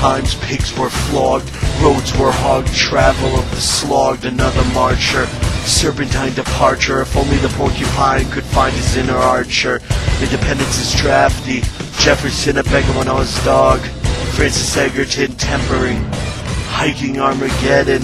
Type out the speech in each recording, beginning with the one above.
times pigs were flogged, roads were hogged, travel of the slogged, another marcher. Serpentine departure, if only the porcupine could find his inner archer. Independence is drafty, Jefferson a beggar when was dog. Francis Egerton tempering, hiking Armageddon.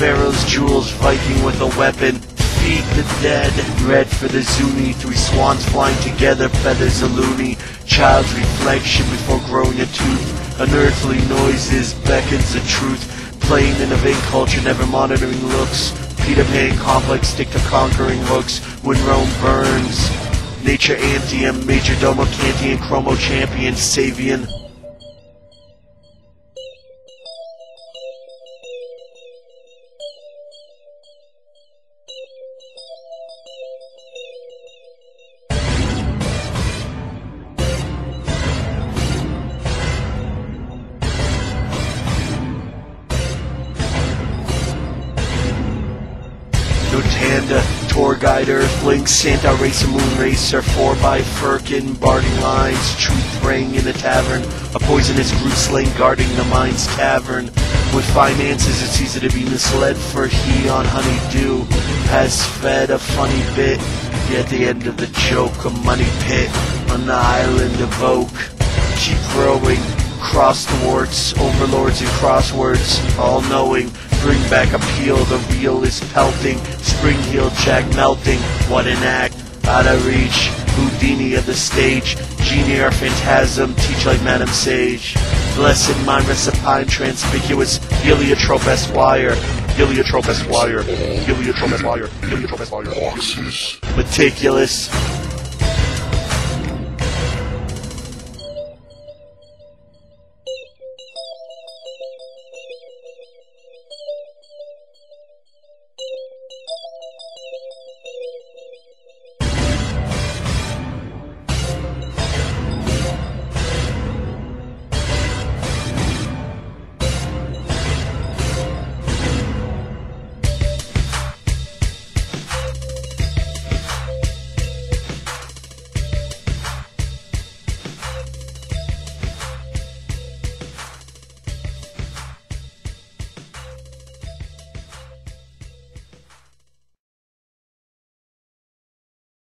Pharaoh's jewels, Viking with a weapon. Feed the dead, red for the Zuni. Three swans flying together, feathers a loony. Child's reflection before growing a tooth. Unearthly noises beckons the truth. Playing in a vain culture, never monitoring looks. Peter Pan complex, stick to conquering hooks. When Rome burns. Nature Antium, Major Domo Cantian, Chromo Champion, Savion. Notanda, tour guide, Earthlink, Santa Racer, Moon Racer, 4x Firkin, barding lines, truth Ring in the tavern, a poisonous Groot slain guarding the Mines cavern. With finances, it's easy to be misled, for he on honeydew has fed a funny bit. Yet the end of the joke, a money pit on the island of Oak. Keep growing, cross the warts, overlords and crosswords, all knowing. Bring back appeal, the real is pelting. Spring heel jack melting, what an act. Out of reach, Houdini of the stage. Genie or phantasm, teach like Madam Sage. Blessed mind recipine, transspicuous. Heliotrope Esquire. Heliotrope Esquire. Heliotrope Esquire. Heliotrope Esquire. Meticulous.